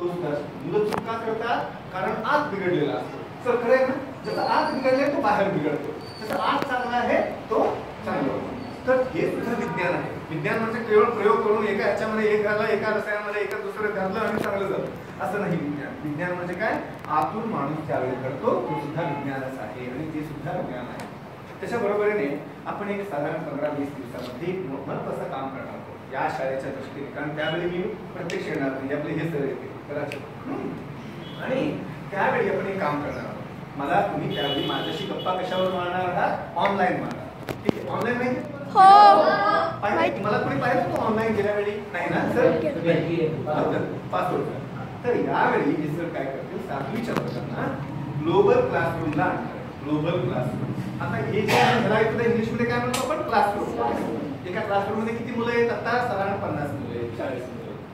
तो मुलं चूक कारण आत बिघडलेला असतो सर खरं आहे ना, जसं तो बाहेर बिघडतो जसं आत चांगला आहे तो चांगला सुद्धा विज्ञान आहे विज्ञान म्हणजे प्रयोग करून एका ह्याच्यामध्ये एक घातला, एका रसायनामध्ये एका दुसरं घातलं आणि असं विज्ञान। विज्ञान म्हणजे काय आतून माणूस त्यावेळी करतो तो ते विज्ञान आहे। त्याच्या बरोबरीने आपण एक साधारण पंधरा वीस दिवसामध्ये एक महत्वाचं काम करणार आहोत. या कारण त्यावेळी मी प्रत्यक्ष सर येतील. कदाचित आणि त्यावेळी आपण एक काम करणार आहोत. मला तुम्ही त्यावेळी माझ्याशी गप्पा कशावर मारणार आहात? ऑनलाईन मारणार ठीक आहे. ऑनलाईन नाही? हो. मला कोणी पाहिजे होतं ऑनलाईन गेल्या वेळी नाही ना सर पासवर्ड. तर यावेळी हे सर काय करतील सातवीच्या वर्गांना ग्लोबल क्लासरूमला आणणार ग्लोबल क्लासरूम आता हे जे आहे ह्याला इंग्लिशमध्ये काय म्हणतो आपण? क्लासरूम एका क्लासरूम मध्ये किती मुलं आहेत? आता साधारण पन्नास मुलं आहेत चाळीस मुलं